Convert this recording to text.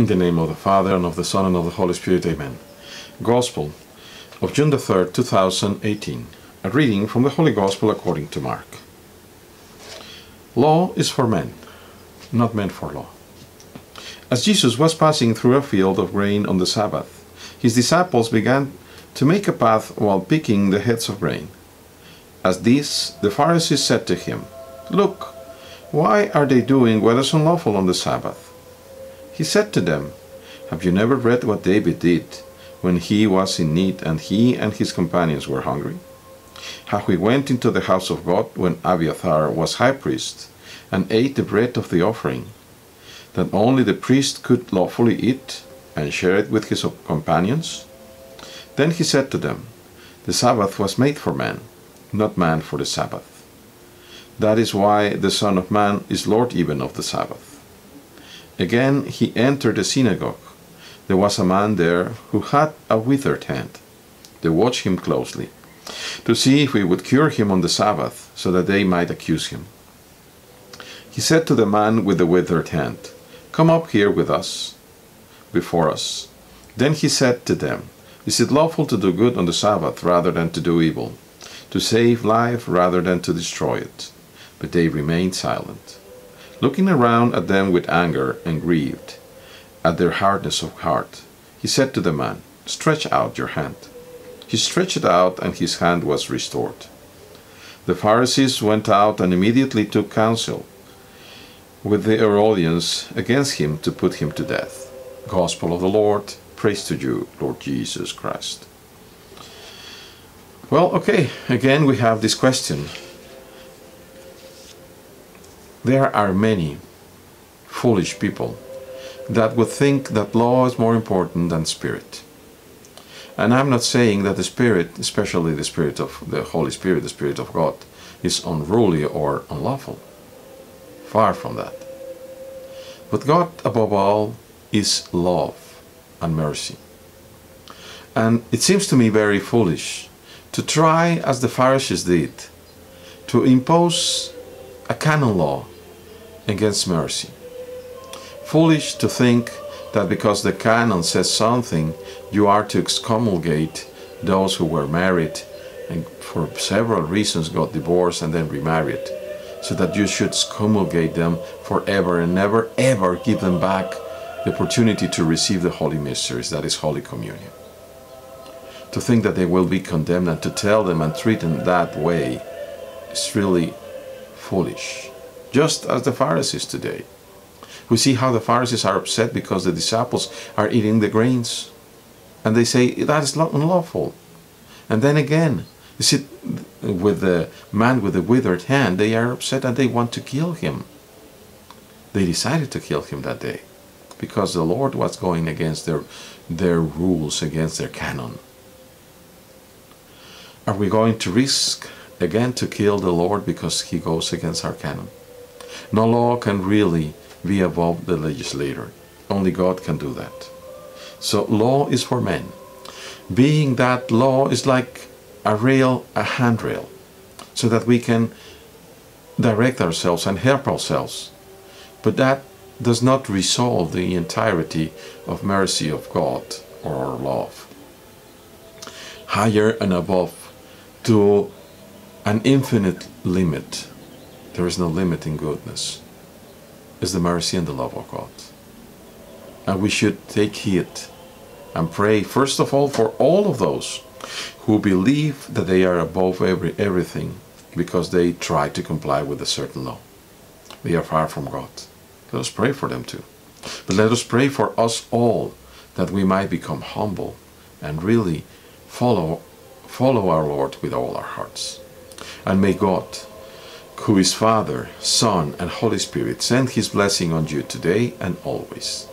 In the name of the Father, and of the Son, and of the Holy Spirit, amen. Gospel of June the 3rd, 2018. A reading from the Holy Gospel according to Mark. Law is for men, not men for law. As Jesus was passing through a field of grain on the Sabbath, his disciples began to make a path while picking the heads of grain. As this, the Pharisees said to him, Look, why are they doing what is unlawful on the Sabbath? He said to them, Have you never read what David did when he was in need and he and his companions were hungry? How he went into the house of God when Abiathar was high priest and ate the bread of the offering, that only the priest could lawfully eat and share it with his companions? Then he said to them, The Sabbath was made for man, not man for the Sabbath. That is why the Son of Man is Lord even of the Sabbath. Again he entered the synagogue. There was a man there who had a withered hand. They watched him closely to see if he would cure him on the Sabbath, so that they might accuse him. He said to the man with the withered hand, Come up here with us, before us. Then he said to them, Is it lawful to do good on the Sabbath rather than to do evil, to save life rather than to destroy it? But they remained silent looking around at them with anger and grieved at their hardness of heart. He said to the man, Stretch out your hand. He stretched it out, and his hand was restored. The Pharisees went out and immediately took counsel with the Herodians against him to put him to death. Gospel of the Lord. Praise to you, Lord Jesus Christ. Well, okay, again we have this question there are many foolish people that would think that law is more important than spirit. And I'm not saying that the Spirit, especially the Spirit of the Holy Spirit, the Spirit of God, is unruly or unlawful. Far from that. But God, above all, is love and mercy. And it seems to me very foolish to try, as the Pharisees did, to impose a canon law against mercy. Foolish to think that because the canon says something, you are to excommunicate those who were married and for several reasons got divorced and then remarried, so that you should excommunicate them forever and never ever give them back the opportunity to receive the holy mysteries, that is Holy Communion. To think that they will be condemned and to tell them and treat them that way is really foolish just as the Pharisees today. We see how the Pharisees are upset because the disciples are eating the grains. And they say, that is not unlawful. And then again, you see, with the man with the withered hand, they are upset and they want to kill him. They decided to kill him that day because the Lord was going against their, their rules, against their canon. Are we going to risk again to kill the Lord because he goes against our canon? No law can really be above the legislator. Only God can do that. So law is for men. Being that law is like a rail, a handrail, so that we can direct ourselves and help ourselves. But that does not resolve the entirety of mercy of God or love. Higher and above to an infinite limit there is no limit in goodness, is the mercy and the love of God. And we should take heed and pray, first of all, for all of those who believe that they are above every, everything because they try to comply with a certain law. They are far from God. Let us pray for them too. But let us pray for us all that we might become humble and really follow, follow our Lord with all our hearts. And may God who is Father, Son, and Holy Spirit, send his blessing on you today and always.